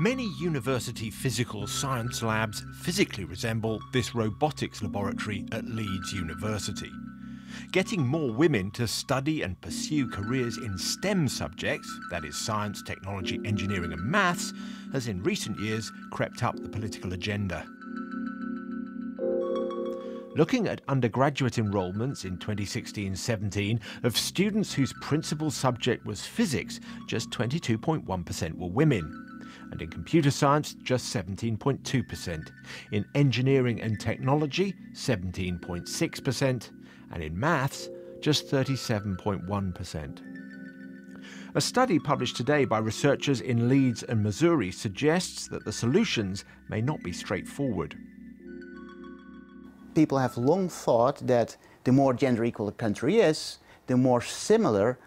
Many university physical science labs physically resemble this robotics laboratory at Leeds University. Getting more women to study and pursue careers in STEM subjects, that is, science, technology, engineering, and maths, has in recent years crept up the political agenda. Looking at undergraduate enrolments in 2016 17, of students whose principal subject was physics, just 22.1% were women and in computer science, just 17.2%. In engineering and technology, 17.6%, and in maths, just 37.1%. A study published today by researchers in Leeds and Missouri suggests that the solutions may not be straightforward. People have long thought that the more gender equal a country is, the more similar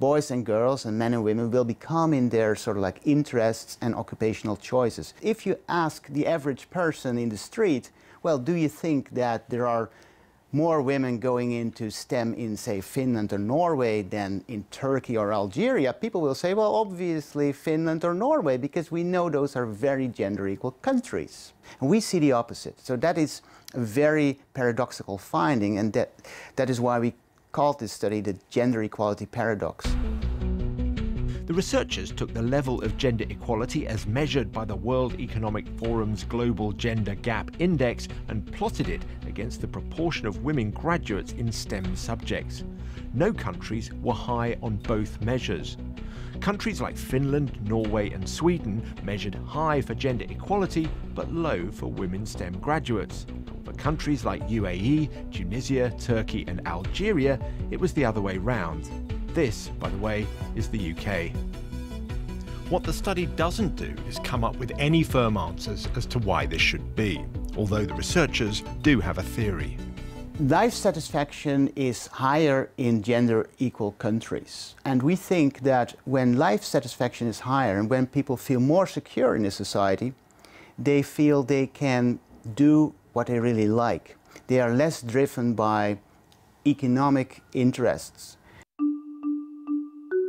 boys and girls and men and women will become in their sort of like interests and occupational choices. If you ask the average person in the street, well, do you think that there are more women going into STEM in, say, Finland or Norway than in Turkey or Algeria, people will say, well, obviously Finland or Norway, because we know those are very gender equal countries. And we see the opposite. So that is a very paradoxical finding, and that, that is why we called this study the gender equality paradox. The researchers took the level of gender equality as measured by the World Economic Forum's Global Gender Gap Index and plotted it against the proportion of women graduates in STEM subjects. No countries were high on both measures. Countries like Finland, Norway, and Sweden measured high for gender equality but low for women STEM graduates. Countries like UAE, Tunisia, Turkey, and Algeria, it was the other way round. This, by the way, is the UK. What the study doesn't do is come up with any firm answers as to why this should be, although the researchers do have a theory. Life satisfaction is higher in gender equal countries. And we think that when life satisfaction is higher and when people feel more secure in a society, they feel they can do what they really like. They are less driven by economic interests.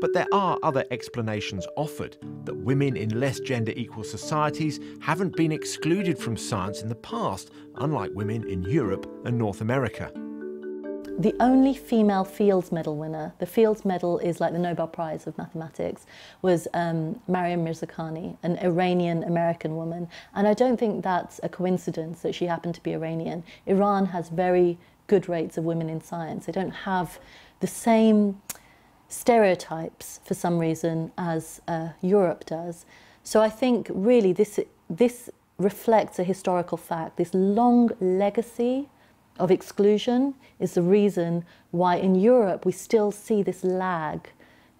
But there are other explanations offered that women in less gender equal societies haven't been excluded from science in the past, unlike women in Europe and North America. The only female Fields Medal winner, the Fields Medal is like the Nobel Prize of Mathematics, was um, Maryam Mirzakhani, an Iranian American woman. And I don't think that's a coincidence that she happened to be Iranian. Iran has very good rates of women in science. They don't have the same stereotypes for some reason as uh, Europe does. So I think really this, this reflects a historical fact, this long legacy of exclusion is the reason why in Europe we still see this lag.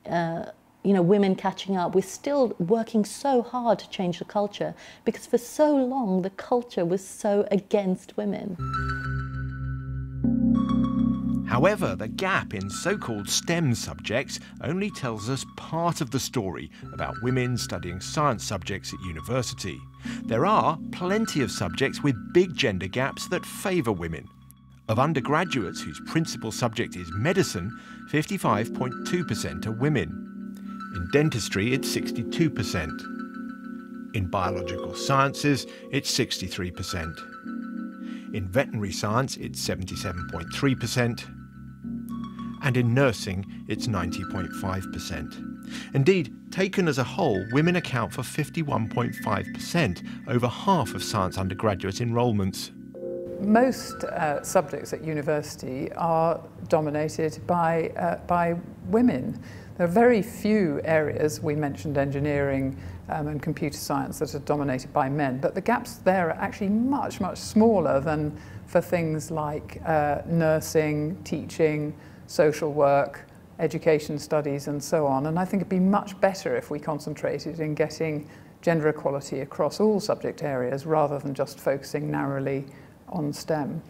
Uh, you know, women catching up. We're still working so hard to change the culture because for so long the culture was so against women. However, the gap in so called STEM subjects only tells us part of the story about women studying science subjects at university. There are plenty of subjects with big gender gaps that favour women. Of undergraduates whose principal subject is medicine, 55.2% are women. In dentistry, it's 62%. In biological sciences, it's 63%. In veterinary science, it's 77.3% and in nursing it's 90.5%. Indeed, taken as a whole, women account for 51.5%, over half of science undergraduate enrolments. Most uh, subjects at university are dominated by, uh, by women. There are very few areas, we mentioned engineering um, and computer science, that are dominated by men, but the gaps there are actually much, much smaller than for things like uh, nursing, teaching, social work, education studies and so on. And I think it'd be much better if we concentrated in getting gender equality across all subject areas rather than just focusing narrowly on STEM.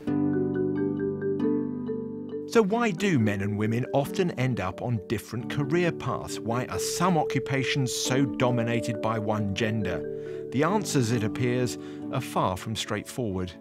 So why do men and women often end up on different career paths? Why are some occupations so dominated by one gender? The answers, it appears, are far from straightforward.